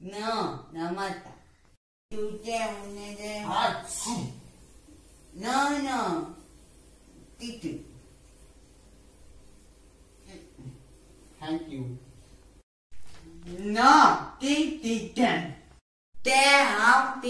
No, no mata. Tutte une de... Achoo. No, no. Titu. Thank you. No, tititan. Te học.